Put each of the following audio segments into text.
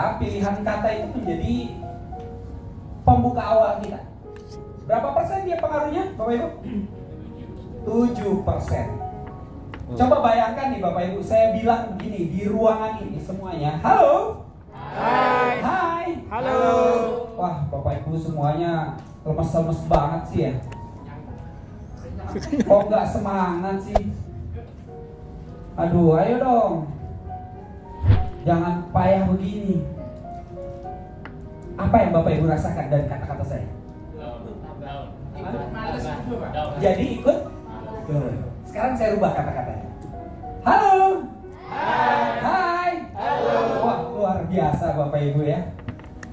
Maka pilihan kata itu menjadi pembuka awal kita. Berapa persen dia pengaruhnya, Bapak Ibu? 7 persen. Coba bayangkan nih Bapak Ibu, saya bilang begini di ruangan ini semuanya. Halo. Hai. Hai. Halo. Wah, Bapak Ibu semuanya lemes-lemes banget sih ya. Kok nggak semangat sih? Aduh, ayo dong. Jangan payah begini. Apa yang Bapak Ibu rasakan dari kata-kata saya? Jadi ikut? Sekarang saya rubah kata-katanya. Halo. Hai. Wah, luar biasa Bapak Ibu ya.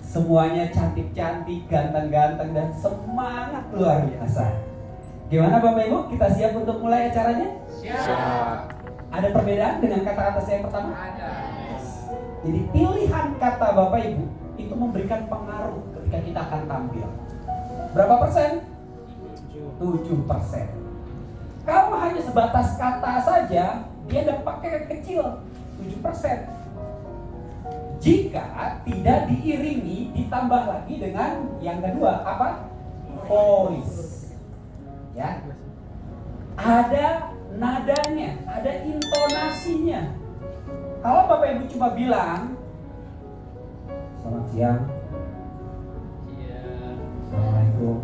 Semuanya cantik-cantik, ganteng-ganteng dan semangat luar biasa. Gimana Bapak Ibu? Kita siap untuk mulai acaranya? Siap. Ada perbedaan dengan kata-kata saya yang pertama? Ada. Jadi pilihan kata Bapak Ibu itu memberikan pengaruh ketika kita akan tampil. Berapa persen? 7 persen. Kalau hanya sebatas kata saja, dia dampaknya kecil, 7 persen. Jika tidak diiringi, ditambah lagi dengan yang kedua, apa? Voice. Ya. Ada nadanya, ada intonasinya. Kalau Bapak Ibu cuma bilang, Selamat siang, Assalamualaikum,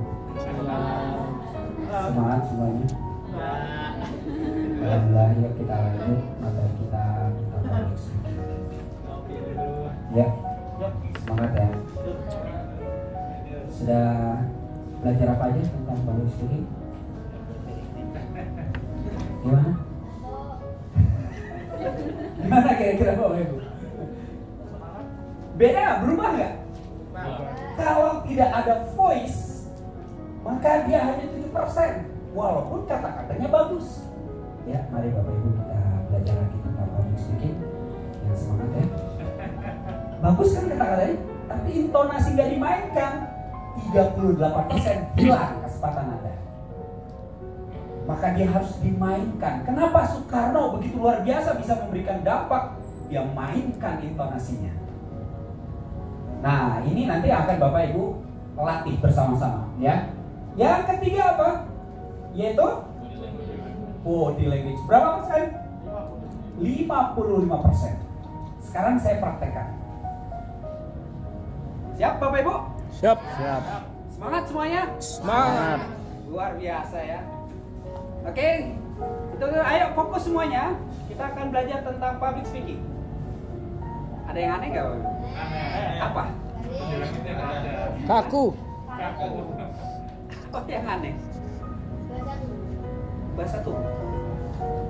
semangat semuanya. Alhamdulillah ya kita lanjut materi kita speaking. Ya, semangat ya. Sudah belajar apa aja tentang speaking? Gimana? Gimana Beda? Berubah nggak? Kalau tidak ada voice, maka dia hanya 7% walaupun kata-katanya bagus. Ya, mari Bapak Ibu kita belajar lagi tentang public speaking. Yang semangat ya. Bagus kan kata-katanya, tapi intonasi nggak dimainkan. 38% hilang kesempatan Anda. Maka dia harus dimainkan. Kenapa Soekarno begitu luar biasa bisa memberikan dampak? Dia mainkan intonasinya. Nah, ini nanti akan Bapak Ibu latih bersama-sama ya. Yang ketiga apa? Yaitu body language. Berapa persen? 55 persen. Sekarang saya praktekkan. Siap Bapak Ibu? Siap. Siap. Semangat semuanya? Semangat. Luar biasa ya. Oke, itu ayo fokus semuanya. Kita akan belajar tentang public speaking. Ada yang aneh nggak? Apa? Kaku. Apa yang aneh? Bahasa tuh.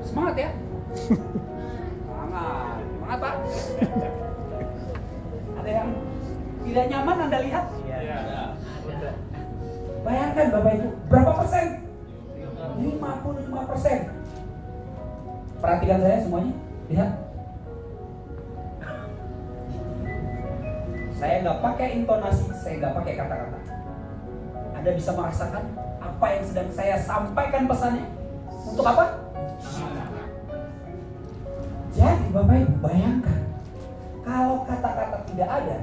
Semangat ya. Semangat. Semangat Pak. Ada yang tidak nyaman Anda lihat? Bayangkan Bapak Ibu, berapa persen? 55 persen. Perhatikan saya semuanya, lihat. Saya nggak pakai intonasi, saya nggak pakai kata-kata. Anda bisa merasakan apa yang sedang saya sampaikan pesannya. Untuk apa? Jadi Bapak Ibu bayangkan kalau kata-kata tidak ada,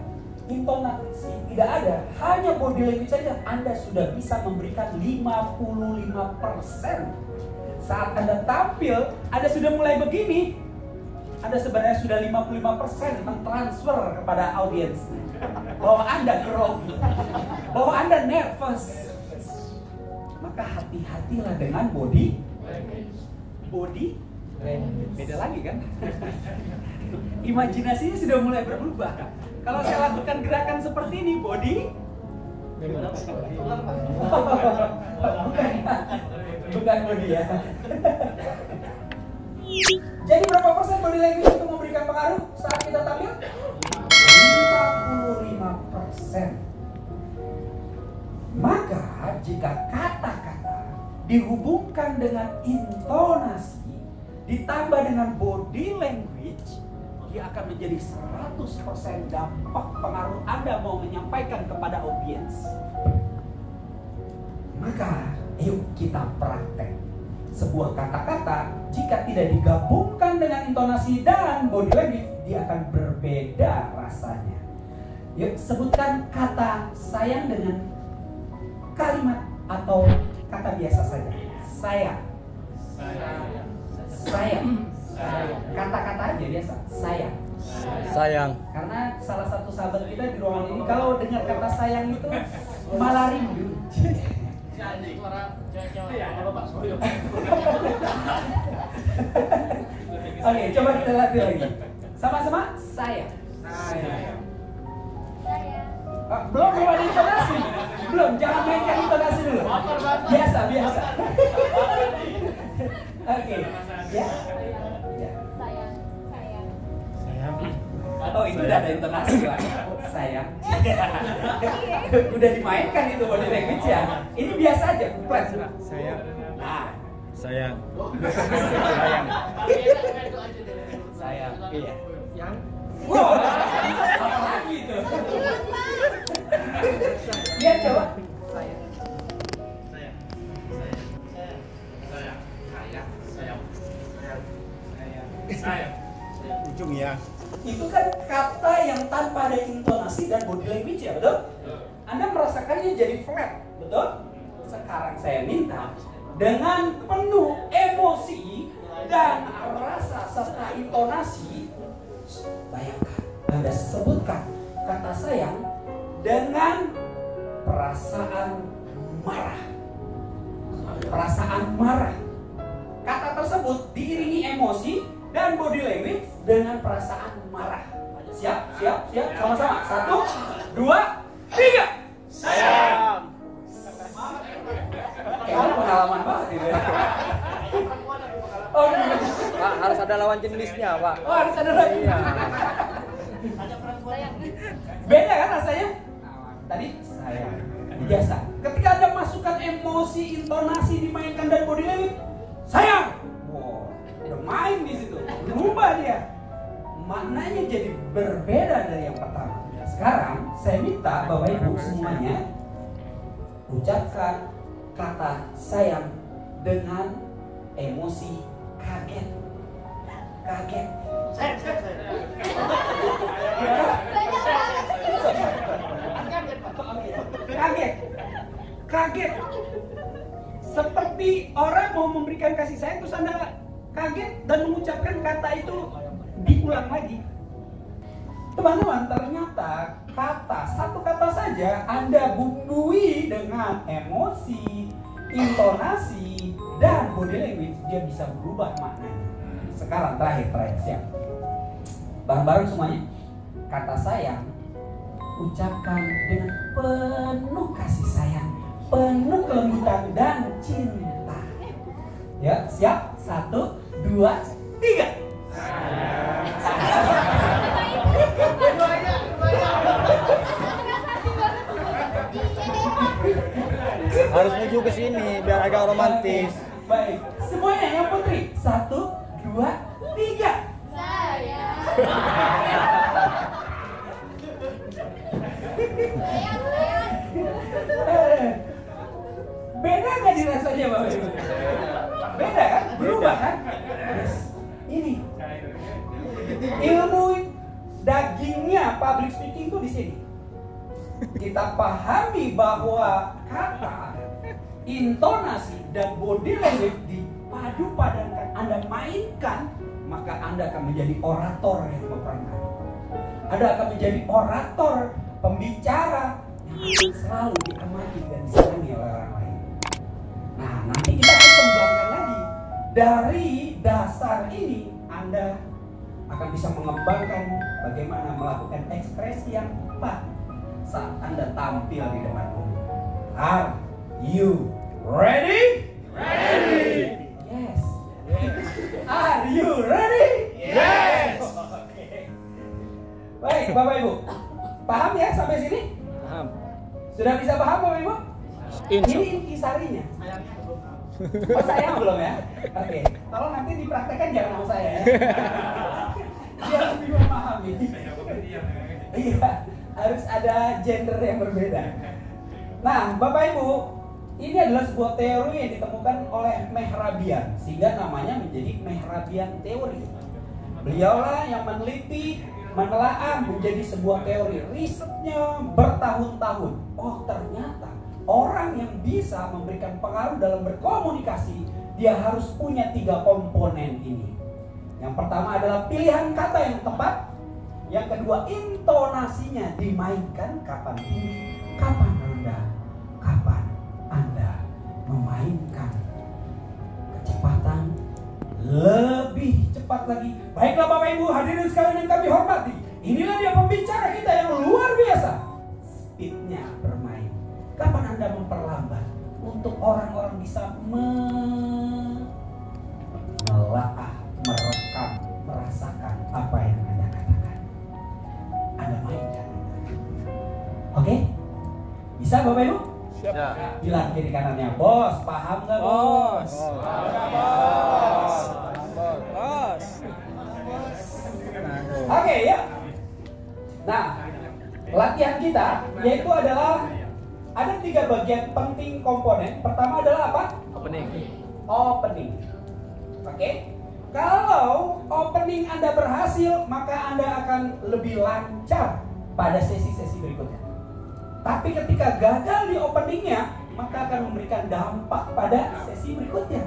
intonasi tidak ada, hanya body language saja Anda sudah bisa memberikan 55%. Saat Anda tampil, Anda sudah mulai begini, Anda sebenarnya sudah 55% mentransfer kepada audiens. Bahwa Anda grogi, bahwa Anda nervous. Maka hati-hatilah dengan body body beda lagi kan? Imajinasinya sudah mulai berubah. Kalau saya lakukan gerakan seperti ini body? Bukan. Bukan body ya. Jadi persen body language itu memberikan pengaruh saat kita tampil 55 persen maka jika kata-kata dihubungkan dengan intonasi ditambah dengan body language dia akan menjadi 100% dampak pengaruh Anda mau menyampaikan kepada audiens. Maka, yuk kita praktek. Sebuah kata-kata jika tidak digabungkan dengan intonasi dan body language, dia akan berbeda rasanya. Yuk sebutkan kata sayang dengan kalimat atau kata biasa saja. Sayang. Sayang. Kata-kata aja biasa. Sayang. Sayang. Karena salah satu sahabat kita di ruangan ini kalau dengar kata sayang itu malah rindu. Oke, coba kita latih lagi. Sama-sama sayang. Ah, belum belum ada intonasi. Belum, jangan mainkan intonasi dulu. Biasa, biasa. Oke. Ya. Ya. Oh itu udah ada intonasi lah. Sayang. udah dimainkan itu body language ya. Ini biasa aja, kuplet. Sayang. Nah, Sayang. sayang. Iya. Yang Wah, apa lagi itu? Lihat coba. Sayang. Ujung ya. Itu kan kata yang tanpa ada intonasi dan body language ya, betul? Anda merasakannya jadi flat, betul? Sekarang saya minta dengan penuh emosi dan rasa serta intonasi, bayangkan Anda sebutkan kata sayang dengan perasaan marah. Perasaan marah. Kata tersebut diiringi emosi dan body language dengan perasaan marah. Siap, siap, siap, sama-sama. Satu, ada oh harus ada lagi. Iya. Beda kan rasanya? Tadi saya biasa. Ketika Anda masukkan emosi, intonasi dimainkan dan body language, sayang. Wow, udah main di situ. Berubah dia. Maknanya jadi berbeda dari yang pertama. Sekarang saya minta Bapak Ibu semuanya ucapkan kata sayang dengan emosi kaget. Kaget. kaget kaget. Seperti orang mau memberikan kasih sayang terus anda kaget dan mengucapkan kata itu diulang lagi. Teman-teman ternyata kata satu kata saja anda bumbui dengan emosi intonasi dan body language dia bisa berubah maknanya sekarang terakhir terakhir siap bareng-bareng semuanya kata sayang ucapkan dengan penuh kasih sayang, penuh kelembutan dan cinta. Ya, siap? Satu, dua, tiga. Harus menuju ke sini biar agak romantis. Baik, semuanya yang putri. Satu, dua, tiga. Eh, Beda nggak dirasanya Bapak Ibu? Beda kan? Berubah kan? Yes. Ini ilmu dagingnya public speaking itu di sini. Kita pahami bahwa kata, intonasi dan body language dipadu padankan, Anda mainkan, maka Anda akan menjadi orator yang berperan. Anda akan menjadi orator, pembicara yang selalu diamati dan disenangi oleh orang lain. Nah, nanti kita akan kembangkan lagi. Dari dasar ini, Anda akan bisa mengembangkan bagaimana melakukan ekspresi yang tepat saat Anda tampil di depan umum. Are you ready? Ready. You ready? Yes. Oke. Baik, Bapak Ibu. Paham ya sampai sini? Paham. Sudah bisa paham Bapak Ibu? Insya Ini intisarinya. Oh sayang belum ya? Oke. Tolong nanti dipraktekkan jangan sama saya ya. Biar lebih Iya, harus ada gender yang berbeda. Nah, Bapak Ibu, ini adalah sebuah teori yang ditemukan oleh Mehrabian sehingga namanya menjadi Mehrabian teori. Beliaulah yang meneliti, menelaah menjadi sebuah teori. Risetnya bertahun-tahun. Oh, ternyata orang yang bisa memberikan pengaruh dalam berkomunikasi, dia harus punya tiga komponen ini. Yang pertama adalah pilihan kata yang tepat. Yang kedua, intonasinya dimainkan kapan Anda, kapan lebih cepat lagi. Baiklah Bapak Ibu hadirin sekalian yang kami hormati. Inilah dia pembicara kita yang luar biasa. Speednya bermain. Kapan Anda memperlambat untuk orang-orang bisa menelaah, merekam, merasakan apa yang Anda katakan. Anda mainkan. Oke? Bisa Bapak Ibu? Siap. Bilang kiri kanannya, bos, paham nggak bos? Bos. Bos. Oke ya. Nah, latihan kita yaitu adalah ada tiga bagian penting komponen. Pertama adalah apa? Opening. Opening. Oke. Kalau opening Anda berhasil, maka Anda akan lebih lancar pada sesi-sesi berikutnya. Tapi ketika gagal di openingnya, maka akan memberikan dampak pada sesi berikutnya.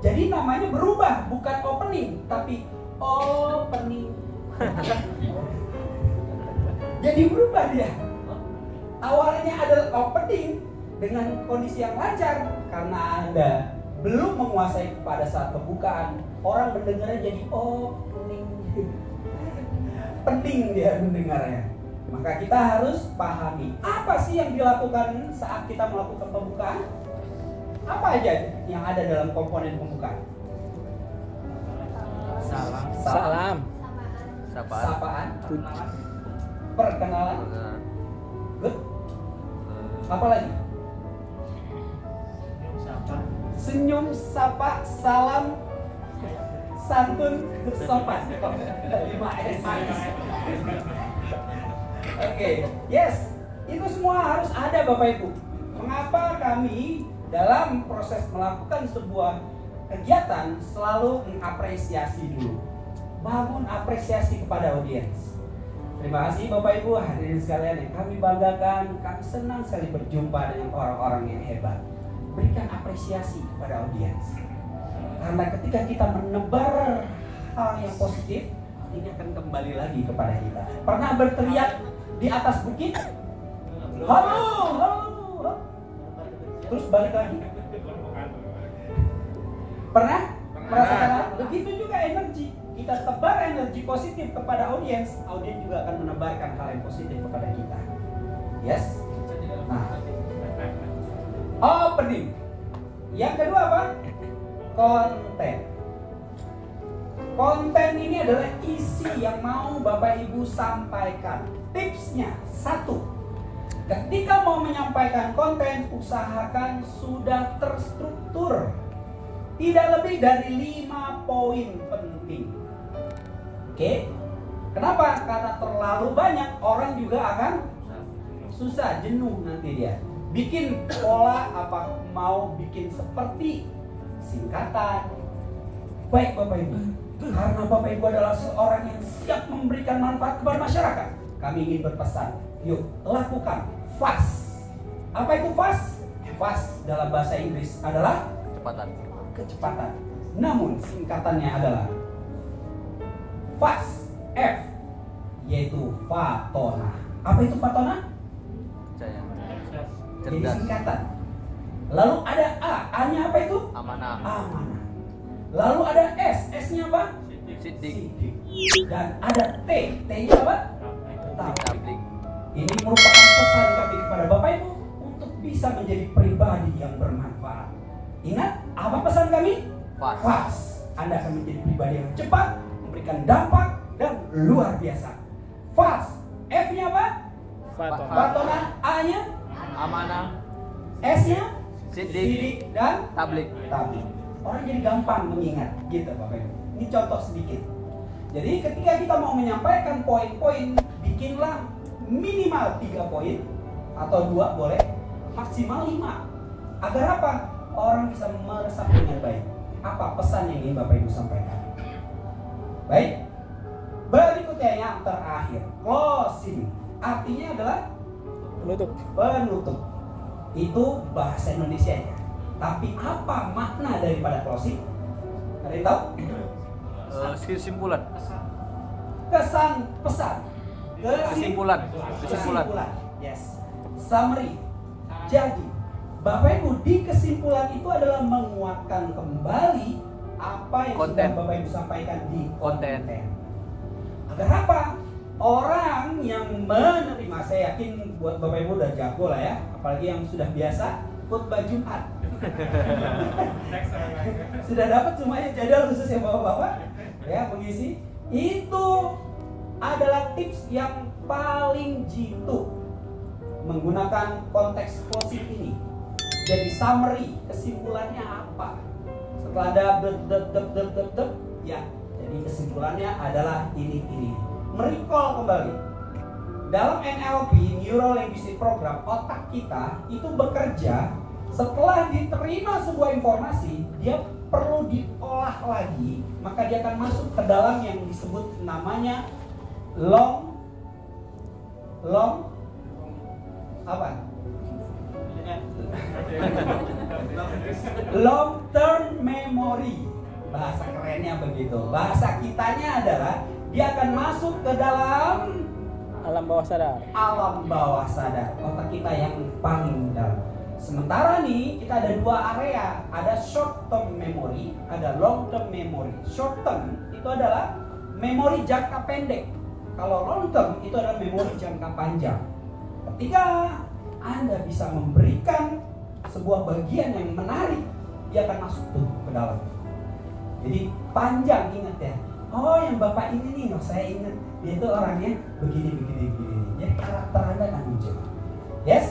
Jadi namanya berubah, bukan opening, tapi opening. Jadi berubah dia. Awalnya adalah opening dengan kondisi yang lancar karena Anda belum menguasai pada saat pembukaan. Orang mendengarnya jadi opening. Penting dia mendengarnya. Maka kita harus pahami apa sih yang dilakukan saat kita melakukan pembukaan? Apa aja yang ada dalam komponen pembukaan? Salam. Salam. Sapaan. Sapaan. Perkenalan. Good. Apa lagi? Senyum, sapa, salam, santun, sopan. Lima S. Oke, yes. Itu semua harus ada Bapak Ibu. Mengapa kami dalam proses melakukan sebuah kegiatan selalu mengapresiasi dulu. Bangun apresiasi kepada audiens. Terima kasih Bapak Ibu hadirin sekalian yang kami banggakan. Kami senang sekali berjumpa dengan orang-orang yang hebat. Berikan apresiasi kepada audiens. Karena ketika kita menebar hal yang positif, ini akan kembali lagi kepada kita. Pernah berteriak di atas bukit? Halo, halo, halo. Terus balik lagi. Pernah? Merasakan? Begitu juga energi. Kita tebar energi positif kepada audiens, audiens juga akan menebarkan hal yang positif kepada kita. Yes? Nah, opening. Yang kedua apa? Konten. Konten ini adalah isi yang mau Bapak Ibu sampaikan. Tipsnya satu, ketika mau menyampaikan konten, usahakan sudah terstruktur. Tidak lebih dari lima poin penting. Oke? Kenapa? Karena terlalu banyak orang juga akan susah, jenuh nanti dia. Bikin pola apa mau bikin seperti singkatan. Baik Bapak Ibu, karena Bapak Ibu adalah seorang yang siap memberikan manfaat kepada masyarakat, kami ingin berpesan, yuk lakukan fast. Apa itu fast? Fast dalam bahasa Inggris adalah Kecepatan. kecepatan. Namun singkatannya adalah fast F yaitu fatona. Apa itu fatona? Jadi singkatan. Lalu ada A, A-nya apa itu? Amanah. Amanah. Lalu ada S, S-nya apa? Sidik. Dan ada T, T-nya apa? Tablik. Tablik. Ini merupakan pesan kami kepada Bapak Ibu untuk bisa menjadi pribadi yang bermanfaat. Ingat, apa pesan kami? Fast. Fast. Anda akan menjadi pribadi yang cepat, memberikan dampak dan luar biasa. Fast. F-nya apa? Fatona. Fatona. A-nya, Amanah. S-nya, Sidik. sidik dan Tablik. tablik. Orang jadi gampang mengingat, gitu Bapak Ibu. Ini contoh sedikit. Jadi ketika kita mau menyampaikan poin-poin, bikinlah minimal tiga poin atau dua boleh, maksimal lima. Agar apa? Orang bisa meresap dengan baik. Apa pesan yang ingin Bapak Ibu sampaikan? Baik. Berikutnya yang terakhir, closing. Artinya adalah Penutup. penutup. Itu bahasa Indonesia nya. Tapi apa makna daripada closing? Ada yang tahu? Eh, kesimpulan. Kesan pesan. Kesimpulan. Kesimpulan. Yes. Summary. Jadi, Bapak Ibu di kesimpulan itu adalah menguatkan kembali apa yang Konten. sudah Bapak Ibu sampaikan di Konten. Agar apa? Orang yang menerima, saya yakin buat Bapak Ibu udah jago lah ya, apalagi yang sudah biasa khutbah Jumat. sudah dapat semuanya jadwal khusus ya Bapak-bapak ya mengisi itu adalah tips yang paling jitu menggunakan konteks closing ini. Jadi summary kesimpulannya apa? Setelah ada dep dep dep dep dep dep, ya. Jadi kesimpulannya adalah ini ini. Merecall kembali. Dalam NLP Neuro Linguistic Program otak kita itu bekerja setelah diterima sebuah informasi dia perlu diolah lagi maka dia akan masuk ke dalam yang disebut namanya long long apa long term memory bahasa kerennya begitu. Bahasa kitanya adalah dia akan masuk ke dalam Alam bawah sadar. alam bawah sadar. Otak kita yang paling dalam. Sementara nih kita ada dua area. Ada short term memory ada long term memory. Short term itu adalah memori jangka pendek. Kalau long term itu adalah memori jangka panjang. Ketika anda bisa memberikan sebuah bagian yang menarik dia akan masuk tuh ke dalam. Jadi panjang ingat ya oh yang bapak ini nih oh, saya ingat. Dia itu orangnya begini begini begini. Jadi karakter anda akan muncul yes?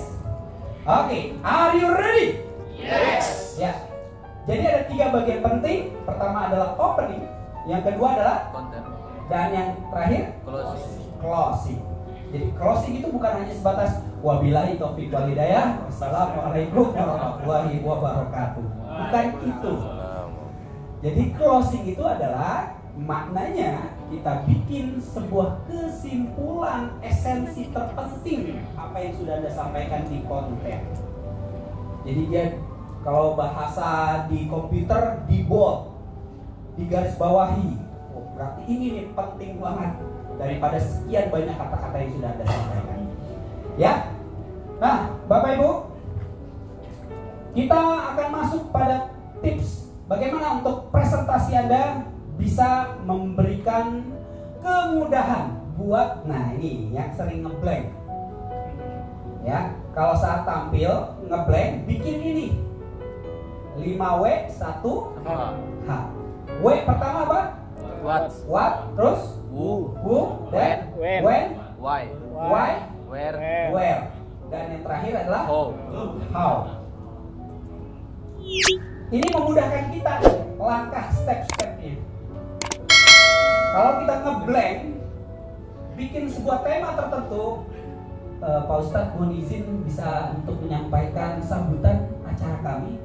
Oke are you ready? Yes. Ya. Jadi ada tiga bagian penting. Pertama adalah opening. Yang kedua adalah Konten. dan yang terakhir Closing. closing. Jadi closing itu bukan hanya sebatas wabillahi taufiq wal hidayah. Wassalamualaikum warahmatullahi wabarakatuh. Bukan itu. Jadi closing itu adalah maknanya kita bikin sebuah kesimpulan esensi terpenting apa yang sudah Anda sampaikan di konten. Jadi dia kalau bahasa di komputer di bold, di garis bawahi. Oh, berarti ini nih penting banget daripada sekian banyak kata-kata yang sudah Anda sampaikan. Ya. Nah, Anda bisa memberikan kemudahan buat nah ini yang sering ngeblank. Ya, kalau saat tampil ngeblank bikin ini 5W 1 Apa? H. W pertama apa? What? What? Terus Who? who? Then When. when, Why? why, Where? Where? where. Dan yang terakhir adalah How? how. Ini memudahkan kita langkah step-stepnya. Kalau kita ngeblank, bikin sebuah tema tertentu, eh, Pak Ustadz mohon izin bisa untuk menyampaikan sambutan acara kami.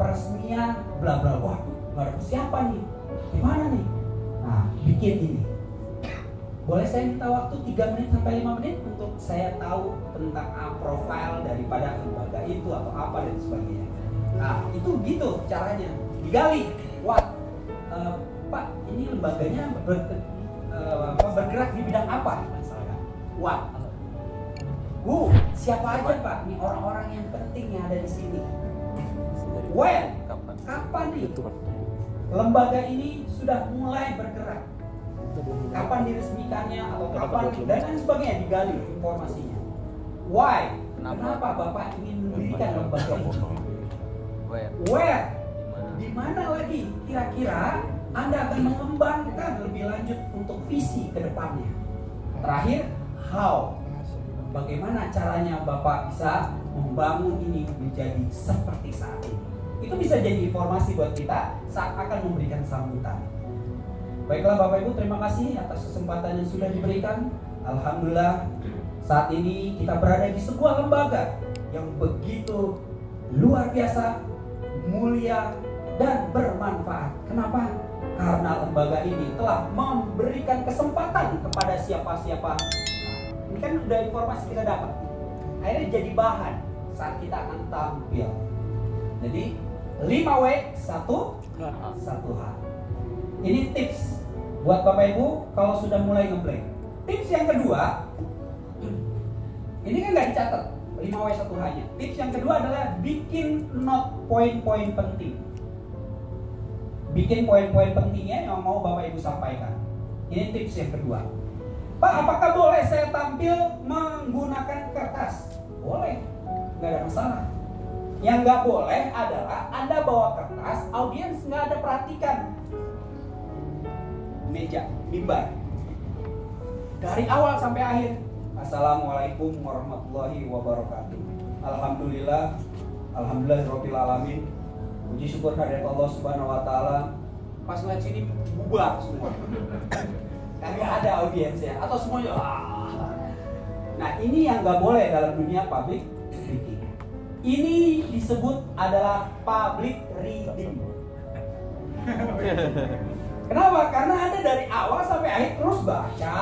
Peresmian bla bla wah nggak ada persiapan nih. Gimana nih? Nah bikin ini. Boleh saya minta waktu 3 menit sampai 5 menit untuk saya tahu tentang ah, profil daripada lembaga itu atau apa dan sebagainya? Nah itu gitu caranya. Digali Eh, Pak ini lembaganya ber- eh, bergerak di bidang apa what Who? Siapa aja Pak? Nih orang-orang yang penting yang ada di sini. When? Kapan? Kapan nih? Lembaga ini sudah mulai bergerak. Kapan diresmikannya atau kapan dan lain sebagainya digali informasinya. Why? Kenapa? Kenapa Bapak ingin mendirikan lembaga ini? Where? Where? Di mana lagi kira-kira Anda akan mengembangkan lebih lanjut untuk visi ke depannya? Terakhir, how? Bagaimana caranya Bapak bisa membangun ini menjadi seperti saat ini? Itu bisa jadi informasi buat kita saat akan memberikan sambutan. Baiklah Bapak Ibu, terima kasih atas kesempatan yang sudah diberikan. Alhamdulillah, saat ini kita berada di sebuah lembaga yang begitu luar biasa, mulia, dan bermanfaat. Kenapa? Karena lembaga ini telah memberikan kesempatan kepada siapa-siapa. Ini kan udah informasi kita dapat. Akhirnya jadi bahan saat kita akan tampil. Jadi 5W, 1, 1H. Ini tips buat Bapak Ibu kalau sudah mulai ngeplay. Tips yang kedua, ini kan nggak dicatat 5W 1H nya. Tips yang kedua adalah bikin note poin-poin penting. Bikin poin-poin pentingnya yang mau Bapak Ibu sampaikan. Ini tips yang kedua. Pak, apakah boleh saya tampil menggunakan kertas? Boleh, nggak ada masalah. Yang nggak boleh adalah Anda bawa kertas, audiens nggak ada perhatikan. Meja, mimbar. Dari awal sampai akhir. Assalamualaikum warahmatullahi wabarakatuh. Alhamdulillah, Alhamdulillah Alamin. Puji syukur kehadirat Allah Subhanahu Wa Taala. Pas ngeliat sini bubar semua. Kagak ada audiensnya atau semuanya. "Ah." Nah ini yang nggak boleh dalam dunia public speaking. Ini disebut adalah public reading. Kenapa? Karena Anda dari awal sampai akhir terus baca